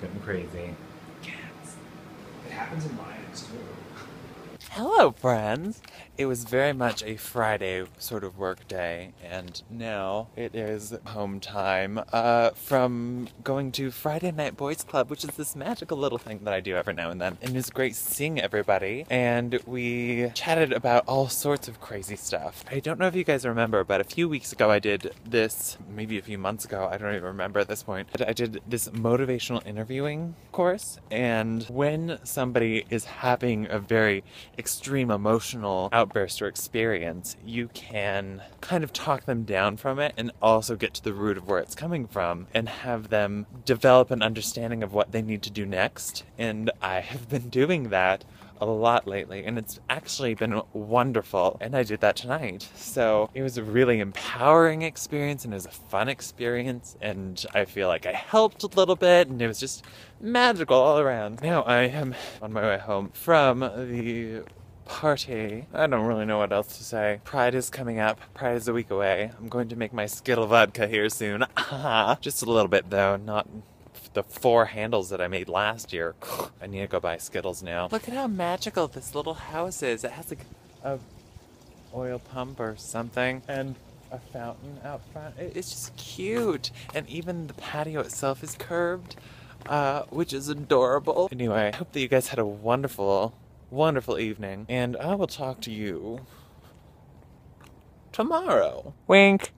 getting crazy. Cats. It happens in lions too. Hello, friends! It was very much a Friday sort of work day, and now it is home time uh, from going to Friday Night Boys Club, which is this magical little thing that I do every now and then. And it was great seeing everybody, and we chatted about all sorts of crazy stuff. I don't know if you guys remember, but a few weeks ago I did this, maybe a few months ago, I don't even remember at this point, but I did this motivational interviewing course, and when somebody is having a very extreme emotional outburst or experience, you can kind of talk them down from it and also get to the root of where it's coming from and have them develop an understanding of what they need to do next. And I have been doing that a lot lately, and it's actually been wonderful. And I did that tonight. So it was a really empowering experience, and it was a fun experience. And I feel like I helped a little bit, and it was just magical all around. Now I am on my way home from the party. I don't really know what else to say. Pride is coming up. Pride is a week away. I'm going to make my Skittle vodka here soon. Just a little bit though, not the four handles that I made last year. I need to go buy Skittles now. Look at how magical this little house is. It has like a oil pump or something and a fountain out front. It's just cute. And even the patio itself is curved, uh, which is adorable. Anyway, I hope that you guys had a wonderful, wonderful evening. And I will talk to you tomorrow. Wink.